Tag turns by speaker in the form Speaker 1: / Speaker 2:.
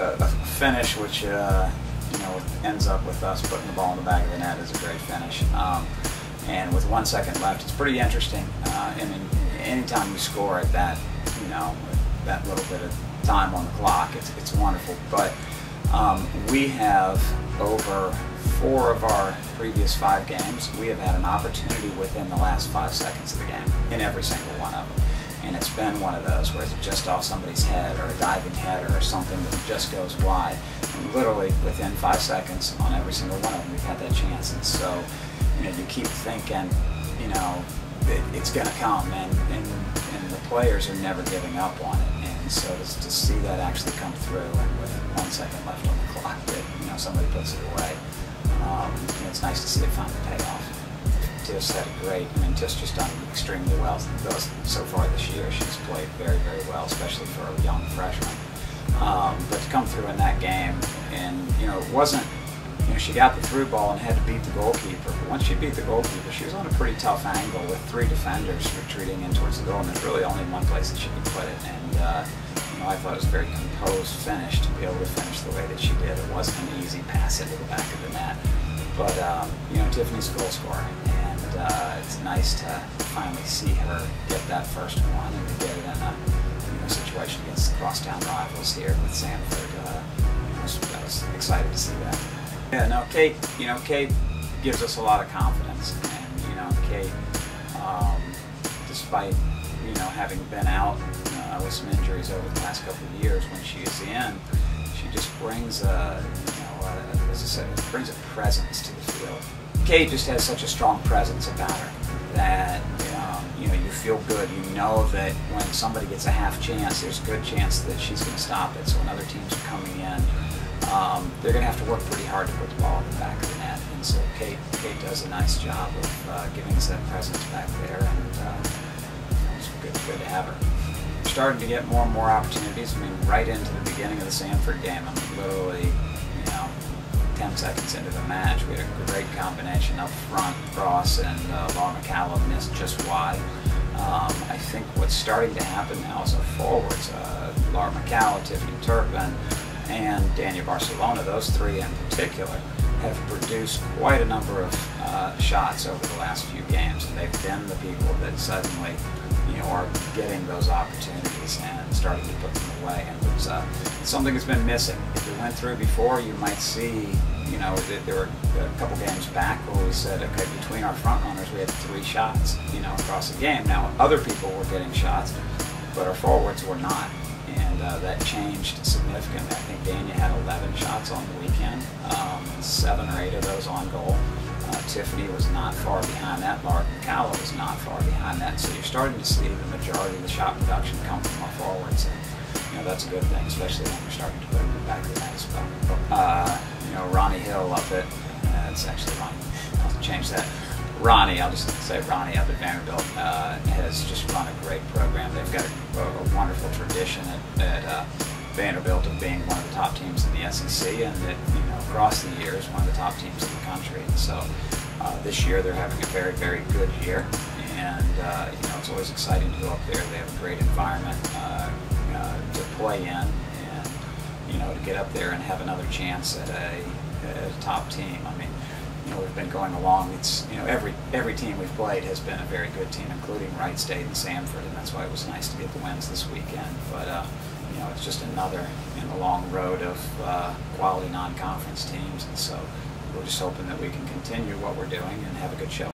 Speaker 1: a, finish which uh, you know ends up with us putting the ball in the back of the net is a great finish. Um, and with one second left, it's pretty interesting. Uh, mean, anytime you score at that, you know, that little bit of time on the clock, it's, it's wonderful. But um, we have over four of our previous five games, we have had an opportunity within the last five seconds of the game in every single one. And it's been one of those where it's just off somebody's head or a diving header or something that just goes wide. And literally within five seconds on every single one of them, we've had that chance. And so, you know, you keep thinking, you know, it, it's going to come, and, and, and the players are never giving up on it. And so to, to see that actually come through, and with one second left on the clock, that you know somebody puts it away, um, you know, it's nice to see it finally pay off. Tiff's had a great, I mean, Tiff's just done extremely well so far this year. She's played very, very well, especially for a young freshman. Um, but to come through in that game, and you know, it wasn't you know, she got the through ball and had to beat the goalkeeper. But once she beat the goalkeeper, she was on a pretty tough angle with three defenders retreating in towards the goal, and there's really only one place that she could put it. And uh, you know, I thought it was a very composed finish to be able to finish the way that she did. It wasn't an easy pass into the back of the net. But um, you know, Tiffini's goal scorer, and uh, it's nice to finally see her get that first one and get it in a you know, situation against crosstown rivals here with Samford. Uh, you know, I was excited to see that. Yeah, no, Kate, you know, Kate gives us a lot of confidence. And, you know, Kate, um, despite, you know, having been out uh, with some injuries over the last couple of years, when she is in, she just brings a, you know, a, I said, brings a presence to the field. Kate just has such a strong presence about her that, um, you know, you feel good. You know that when somebody gets a half chance, there's a good chance that she's going to stop it. So when other teams are coming in, um, they're going to have to work pretty hard to put the ball in the back of the net. And so Kate, Kate does a nice job of uh, giving us that presence back there, and uh, it's good, good to have her. Starting to get more and more opportunities. I mean, right into the beginning of the Samford game, I'm literally, 10 seconds into the match, we had a great combination up front, Cross and uh, Laura McCallum missed just wide. Um, I think what's starting to happen now is our forwards, uh, Laura McCallum, Tiffini Turpin, and Daniel Barcelona, those three in particular, have produced quite a number of uh, shots over the last few games, and they've been the people that suddenly, you know, are getting those opportunities and starting to put them away. And it's uh, something that's been missing. If you went through before, you might see, you know, that there were a couple games back where we said, okay, between our front runners, we had three shots, you know, across the game. Now, other people were getting shots, but our forwards were not and uh, that changed significantly. I think Dania had 11 shots on the weekend, um, seven or eight of those on goal. Uh, Tiffini was not far behind that. Mark McCallum was not far behind that. So you're starting to see the majority of the shot production come from our forwards. And, you know, that's a good thing, especially when we're starting to put them back in that spot. Uh, you know, Ronnie Hill up at, uh, it's actually Ronnie, I'll change that. Ronnie, I'll just say Ronnie up at Vanderbilt uh, has just run a great program. They've got a, a wonderful tradition at, at uh, Vanderbilt of being one of the top teams in the SEC, and that you know across the years one of the top teams in the country. So uh, this year they're having a very very good year, and uh, you know it's always exciting to go up there. They have a great environment uh, uh, to play in, and you know to get up there and have another chance at a, at a top team. I mean you know, we've been going along. It's you know every every team we've played has been a very good team, including Wright State and Samford, and that's why it was nice to get the wins this weekend. But uh, you know, it's just another in the long road of uh, quality non-conference teams, and so we're just hoping that we can continue what we're doing and have a good show.